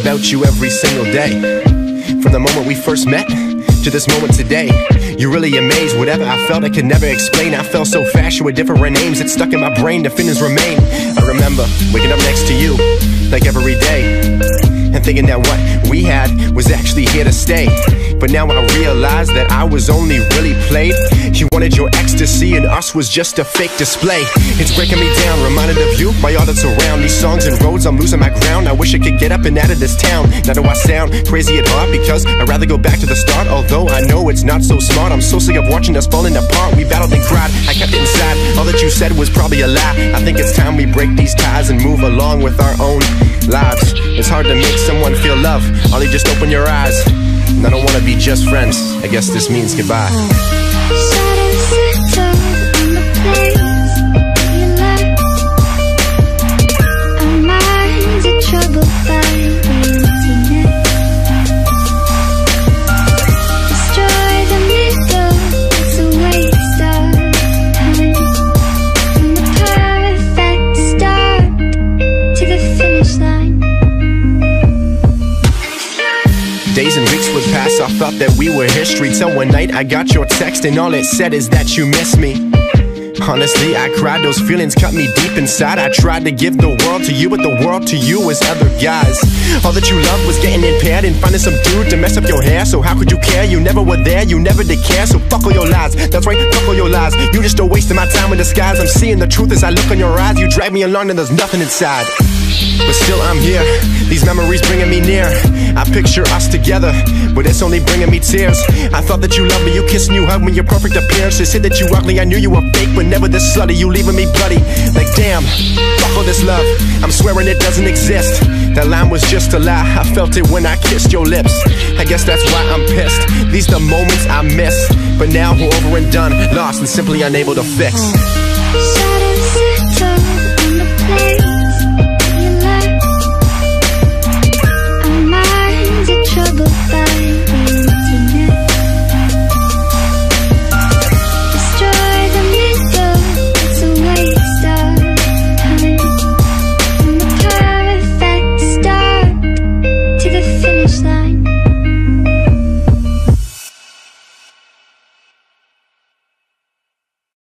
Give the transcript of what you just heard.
about you every single day. From the moment we first met to this moment today. You really amazed. Whatever I felt, I could never explain. I felt so fast, you were different names. it stuck in my brain, the feelings remain. I remember waking up next to you, like every day. And thinking that what we had was actually here to stay. But now I realize that I was only really played. You wanted your ecstasy, and us was just a fake display. It's breaking me down, reminded of you by all that's around. These songs and I'm losing my ground. I wish I could get up and out of this town. Now do I sound crazy at heart? Because I'd rather go back to the start. Although I know it's not so smart, I'm so sick of watching us falling apart. We battled and cried, I kept it inside. All that you said was probably a lie. I think it's time we break these ties and move along with our own lives. It's hard to make someone feel love. Ollie, just open your eyes. And I don't wanna be just friends. I guess this means goodbye. Weeks would pass, I thought that we were history. Till one night I got your text, and all it said is that you miss me. Honestly, I cried, those feelings cut me deep inside. I tried to give the world to you, but the world to you was other guys. All that you loved was getting impaired and finding some dude to mess up your hair. So how could you care? You never were there, you never did care. So fuck all your lies, time in disguise. I'm seeing the truth as I look in your eyes. You drag me along and there's nothing inside. But still, I'm here. These memories bringing me near. I picture us together, but it's only bringing me tears. I thought that you loved me, you kissed me, you hugged me, your perfect appearance. They said that you ugly, I knew you were fake, but never this slutty. You leaving me bloody. Like, damn, fuck all this love. I'm swearing it doesn't exist. That line was just a lie. I felt it when I kissed your lips. I guess that's why I'm pissed. These the moments I miss. But now we're over and done, lost and simply unable to fix. Shadows